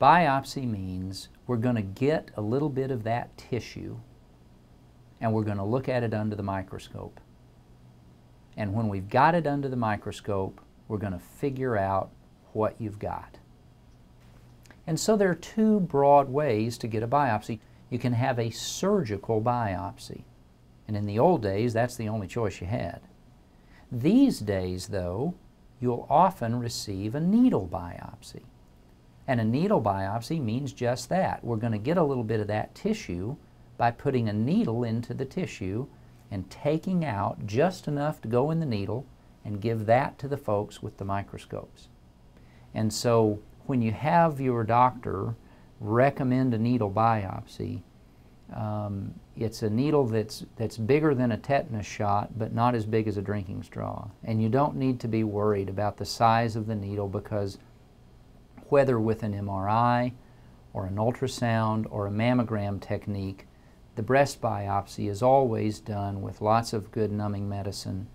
Biopsy means we're going to get a little bit of that tissue and we're going to look at it under the microscope. And when we've got it under the microscope, we're going to figure out what you've got. And so there are two broad ways to get a biopsy. You can have a surgical biopsy. And in the old days, that's the only choice you had. These days, though, you'll often receive a needle biopsy. And a needle biopsy means just that. We're going to get a little bit of that tissue by putting a needle into the tissue and taking out just enough to go in the needle and give that to the folks with the microscopes. And so when you have your doctor recommend a needle biopsy, um, it's a needle that's, that's bigger than a tetanus shot, but not as big as a drinking straw. And you don't need to be worried about the size of the needle because whether with an MRI or an ultrasound or a mammogram technique, the breast biopsy is always done with lots of good numbing medicine